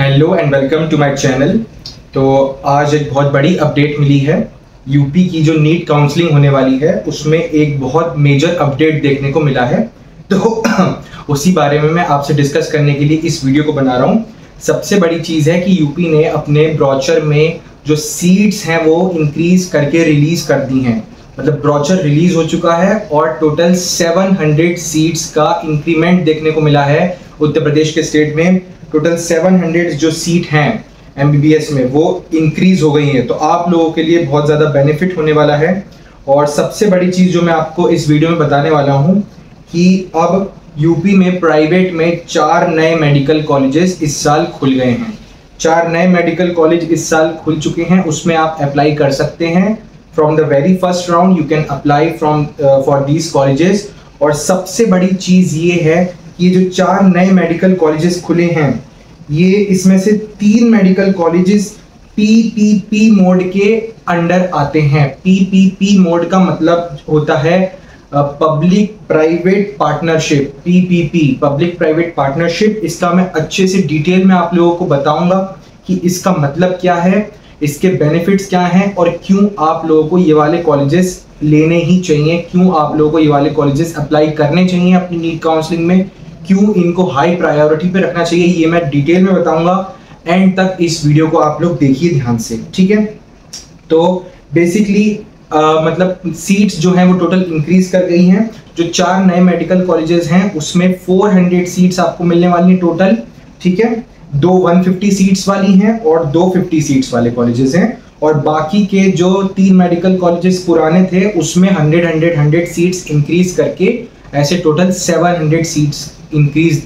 Hello and welcome to my channel तो आज एक बहुत बड़ी अपडेट मिली है। यूपी की जो नीट काउंसलिंग होने वाली है, उसमें एक बहुत मेजर अपडेट देखने को मिला है। तो उसी बारे में मैं आपसे डिस्कस करने के लिए इस वीडियो को बना रहा हूँ। सबसे बड़ी चीज़ है कि यूपी ने अपने ब्रॉचर में जो सीट्स हैं, वो इंक्रीज करके रिलीज़ कर दी हैं। मतलब ब्रॉचर रिलीज़ हो चुका है और टोटल 700 सीट्स का इंक्रीमेंट देखने को मिला है। उत्तर प्रदेश के स्टेट में टोटल 700 जो सीट हैं एमबीबीएस में, वो इंक्रीज हो गई हैं। तो आप लोगों के लिए बहुत ज़्यादा बेनिफिट होने वाला है। और सबसे बड़ी चीज़ जो मैं आपको इस वीडियो में बताने वाला हूँ कि अब यूपी में प्राइवेट में चार नए मेडिकल कॉलेजेस इस साल खुल गए हैं। चार नए मेडिकल कॉलेज इस साल खुल चुके हैं, उसमें आप अप्लाई कर सकते हैं। From the very first round you can apply from for these colleges और सबसे बड़ी चीज़ ये है ये जो चार नए मेडिकल कॉलेजेस खुले हैं ये इसमें से तीन मेडिकल कॉलेजेस पीपीपी मोड के अंडर आते हैं। पीपीपी मोड का मतलब होता है public private partnership PPP public private partnership इसका मैं अच्छे से डिटेल में आप लोगों को बताऊँगा कि इसका मतलब क्या है, इसके बेनिफिट्स क्या हैं और क्यों आप लोगों को ये वाले कॉलेजेस लेने ही चाहिए, क्यों आप लोगों को ये वाले कॉलेजेस अप्लाई करने चाहिए अपनी नीट काउंसलिंग में। क्यों इनको हाई प्रायोरिटी पे रखना चाहिए, ये मैं डिटेल में बताऊँगा। एंड तक इस वीडियो को आप लोग देखिए ध्यान से, ठीक है? तो बेसिकली मतलब सीट्स जो हैं वो टोटल इंक्रीज कर गई हैं। जो चार नए मेडिकल कॉलेजेस हैं, उसमें 400 सीट्स आपको मिलने वाली हैं टोटल ठीक है? दो 150 सीट्स वाली हैं और दो 50 सीट्स वाले कॉलेजेस हैं। और बाकी के जो तीन मेडिकल कॉलेजेस पुराने थे, उसमें 100 100 100 सीट्स इंक्रीज करके ऐसे टोटल 700 सीट्स इंक्रीज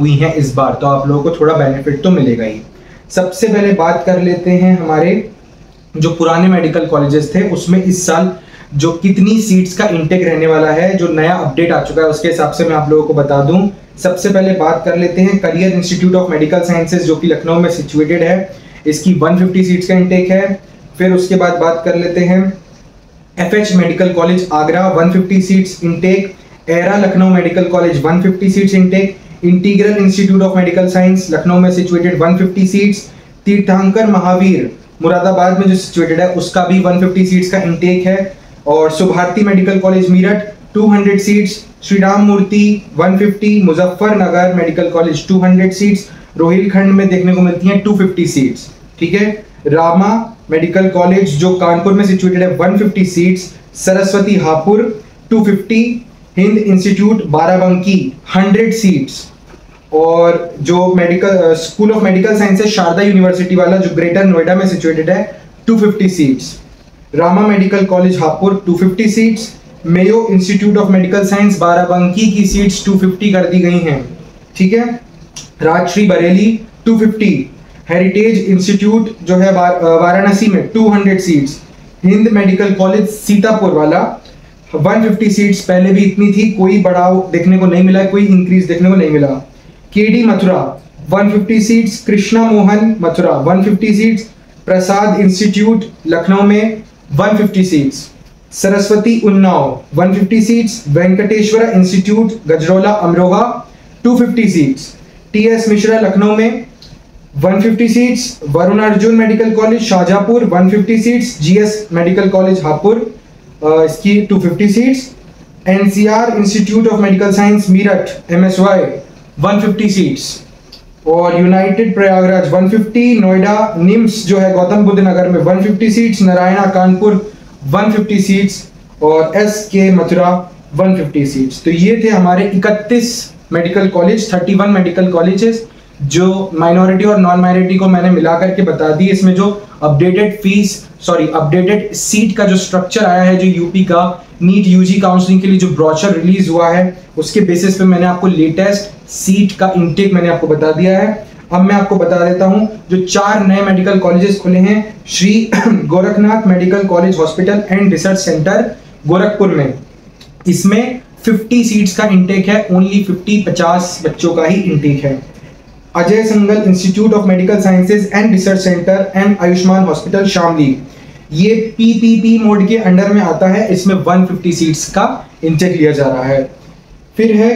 हुई हैं इस बार तो आप लोगों को थोड़ा बेनिफिट तो मिलेगा ही। सबसे पहले बात कर लेते हैं हमारे जो पुराने मेडिकल कॉलेजेस थे, उसमें इस साल जो कितनी सीट्स का इंटेक रहने वाला है, जो नया अपडेट आ चुका है, उसके हिसाब से मैं आप लोगों को बता दूँ। सबसे पहले बात कर लेते हैं career institute of medical sciences जो कि लखनऊ में सिचुएटेड है। इसकी 150 सीट्स का इंटेक है। फिर उसके बाद बात कर लेते हैं F H medical college Agra 150 seats intake Era Lucknow medical college 150 seats intake integral institute of medical science Lucknow में सिचुएटेड 150 सीट्स तीर्थांकर महावीर, मुरादाबाद में जो सिचुएटेड है, उसका भी 150 सीट्स का इंटेक है। और Subharti medical college, Meerut 200 seats Shri Ram Murti 150 Muzaffarnagar medical college 200 seats Rohilkhand में देखने को मिलती हैं 250 सीट्स ठीक है? रामा मेडिकल कॉलेज, जो कानपुर में सिचुएटेड है 150 seats Saraswati Hapur 250 Hind institute Barabanki 100 seats. और जो medical school of medical sciences Sharda university वाला, जो ग्रेटर नोएडा में सिचुएटेड है 250 seats Rama medical college Hapur 250 seats Mayo institute of medical science Barabanki की सीट्स 250 कर दी गई हैं। ठीक है? राजश्री बरेली 250 हेरिटेज इंस्टीट्यूट जो है वाराणसी में 200 seats Hind medical college Sitapur वाला 150 सीट्स पहले भी इतनी थी, कोई बढ़ाव देखने को नहीं मिला, कोई इंक्रीज देखने को नहीं मिला। KD Mathura 150 seats Krishna Mohan Mathura 150 seats Prasad institute Lucknow में 150 seats Saraswati Unnao 150 seats Venkateshwara institute Gajraula Amroha 250 seats TS Mishra Lucknow में 150 seats Varun Arjun medical college Shahjahanpur 150 seats GS medical college Hapur इसकी 250 seats NCR institute of medical science Meerut MSY 150 seats और united Prayagraj 150 Noida NIMS जो है गौतम बुद्ध नगर में 150 seats Narayana Kanpur 150 seats और S K Mathura 150 seats तो ये थे हमारे 31 मेडिकल कॉलेज 31 मेडिकल कॉलेजेस जो माइनॉरिटी और नॉन माइनॉरिटी को मैंने मिला करके बता दी, इसमें जो updated fees sorry updated seat का जो स्ट्रक्चर आया है, जो यूपी का नीट यूजी काउंसलिंग के लिए जो ब्रॉचर रिलीज़ हुआ है, उसके बेसिस पे मैंने आपको लेटेस्ट सीट का इंटेक मैंने आपको बता दिया है। अब मैं आपको बता देता हूँ, जो चार नए मेडिकल कॉलेजेस खुले हैं, Shri Gorakhnath medical college hospital and research centre Gorakhpur में। इसमें 50 सीट्स का इंटेक है ओनली 50 50 बच्चों का ही इंटेक है। Ajay Sangal institute of medical sciences and research centre and Ayushman hospital Shamli ये पीपीपी मोड के अंडर में आता है, इसमें 150 सीट्स का इंटेक लिया जा रहा है। फिर है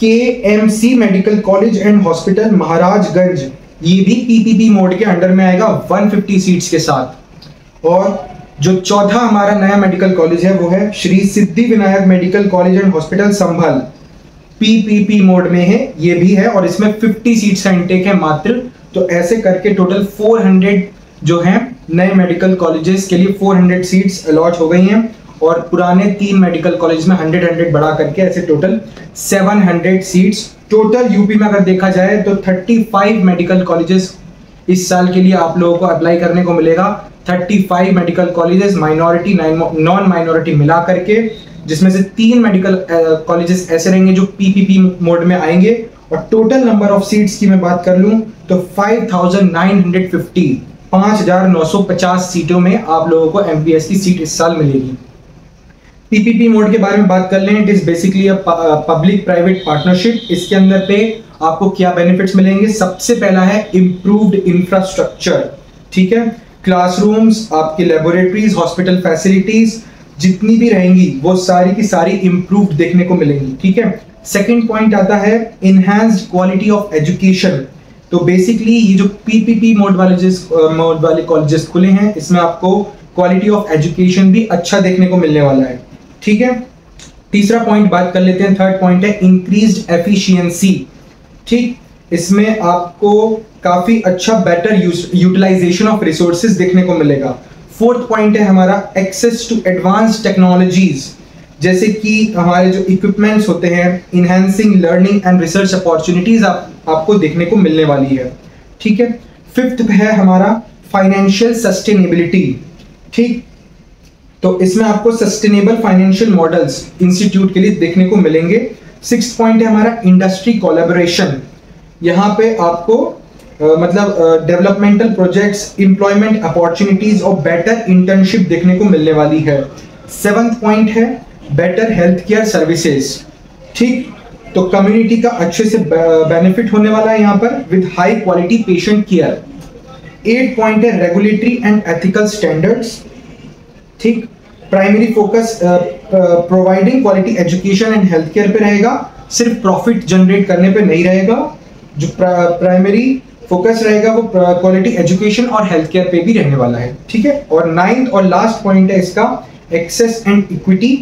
K M C medical college and hospital Maharajganj ये भी पीपीपी मोड के अंडर में आएगा 150 सीट्स के साथ। और जो चौथा हमारा नया मेडिकल कॉलेज है, वो है Shri Siddhi Vinayak medical college and hospital Sambhal. PPP mode में है, ये भी है, और इसमें 50 सीट्स का इंटेक है मात्र। तो ऐसे करके टोटल 400 जो है, नए मेडिकल कॉलेजेस के लिए 400 सीट्स अलॉट हो गई हैं, और पुराने तीन मेडिकल कॉलेज में 100 100 बढ़ा करके ऐसे टोटल 700 सीट्स टोटल यूपी में अगर देखा जाए तो 35 मेडिकल कॉलेजेस इस साल के लिए आप लोगों को अप्लाई करने को मिलेगा। 35 medical colleges minority non minority मिला करके। जिसमें से तीन मेडिकल कॉलेजेस ऐसे रहेंगे जो पीपीपी मोड में आएँगे और टोटल नंबर ऑफ़ सीट्स की मैं बात कर लूँ तो 5950 5950 सीटों में आप लोगों को एमपीएस की सीट इस साल मिलेगी। पीपीपी मोड के बारे में बात कर लें it is basically a public private partnership इसके अंदर पे आपको क्या बेनिफिट्स मिलेंगे? सबसे पहला है इंप्रूव्ड इंफ्रास्ट्रक्चर ठीक है? क्लासरूम्स आपकी लेबोरेटरीज हॉस्पिटल फैसिलिटीज़ जितनी भी रहेंगी, वो सारी की सारी इंप्रूव्ड देखने को मिलेंगी, ठीक है? सेकेंड पॉइंट आता है इनहेंस्ड क्वालिटी ऑफ़ एजुकेशन तो बेसिकली ये जो पीपीपी मोड वाले जिस मोड वाले कॉलेजेस खुले हैं, इसमें आपको क्वालिटी ऑफ़ एजुकेशन भी अच्छा देखने को मिलने वाला है, ठीक है? तीसरा पॉइंट बात कर लेते हैं थर्ड पॉइंट है इंक्रीज एफिशिएंसी ठीक? इसमें आपको काफ़ी अच्छा बेटर यूटिलाइजेशन ऑफ़ रिसोर्सेज देखने को मिलेगा। फोर्थ पॉइंट है हमारा एक्सेस टू एडवांस टेक्नोलॉजीज़ जैसे कि हमारे जो इक्विपमेंट्स होते हैं enhancing learning and research opportunities आप, आपको देखने को मिलने वाली है। ठीक है? फिफ्थ है हमारा फाइनेंशियल सस्टेनेबिलिटी ठीक? तो इसमें आपको सस्टेनेबल फाइनेंशियल मॉडल्स इंस्टीट्यूट के लिए देखने को मिलेंगे। सिक्स पॉइंट है हमारा इंडस्ट्री कोलेबोरेशन यहाँ पे आपको मतलब डेवलपमेंटल प्रोजेक्ट्स इंप्लॉयमेंट अपॉर्चुनिटीज़ और बेटर इंटर्नशिप देखने को मिलने वाली है। सेवंथ पॉइंट है बेटर हेल्थ केयर सर्विसेज़ ठीक? तो कम्युनिटी का अच्छे से बेनिफिट होने वाला है यहाँ पर with high quality patient care eight point है रेगुलेटरी एंड एथिकल स्टैंडर्ड्स ठीक? Primary focus providing quality education and health care पे रहेगा। सिर्फ़ प्रॉफिट जनरेट करने पे नहीं रहेगा। जो प्राइमरी फोकस रहेगा वो क्वालिटी एजुकेशन और हेल्थ केयर पे भी रहने वाला है, ठीक है? और नाइन्थ और लास्ट पॉइंट है इसका एक्सेस एंड इक्विटी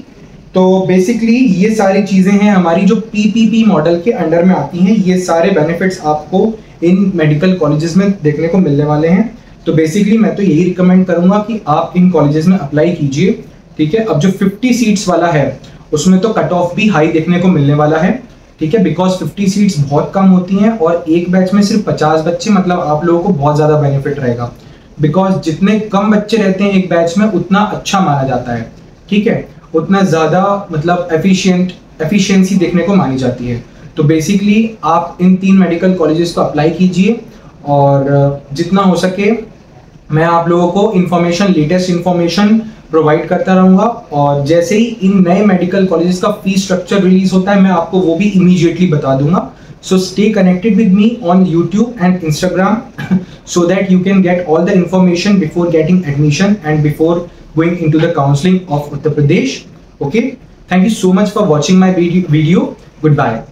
तो बेसिकली ये सारी चीज़ें हैं, हमारी जो पीपीपी मॉडल के अंडर में आती हैं, ये सारे बेनिफिट्स आपको इन मेडिकल कॉलेजेस में देखने को मिलने वाले हैं। तो बेसिकली मैं तो यही रिकमेंड करूँगा कि आप इन कॉलेजेस में अप्लाई कीजिए, ठीक है? अब जो 50 सीट्स वाला है, उसमें तो कट ऑफ़ भी हाई देखने को मिलने वाला है। ठीक है? बिकॉज़ 50 सीट्स बहुत कम होती हैं और एक बैच में सिर्फ़ 50 बच्चे मतलब आप लोगों को बहुत ज़्यादा बेनिफिट रहेगा। बिकॉज़ जितने कम बच्चे रहते हैं एक बैच में, उतना अच्छा माना जाता है। ठीक है? उतना ज़्यादा मतलब एफिशिएंट एफिशिएंसी देखने को मानी जाती है। तो बेसिकली आप इन तीन मेडिकल कॉलेजेस को अप्लाई कीजिए और, जितना हो सके, मैं आप लोगों को इन्फॉर्मेशन लेटेस्ट इन्फॉर्मेशन प्रोवाइड करता रहूँगा। और जैसे ही इन नए मेडिकल कॉलेजेस का फ़ी स्ट्रक्चर रिलीज़ होता है, मैं आपको वो भी इमीजिएटली बता दूँगा। So stay connected with me on YouTube and Instagram so that you can get all the information before getting admission and before going into the counselling of Uttar Pradesh okay thank you so much for watching my video good bye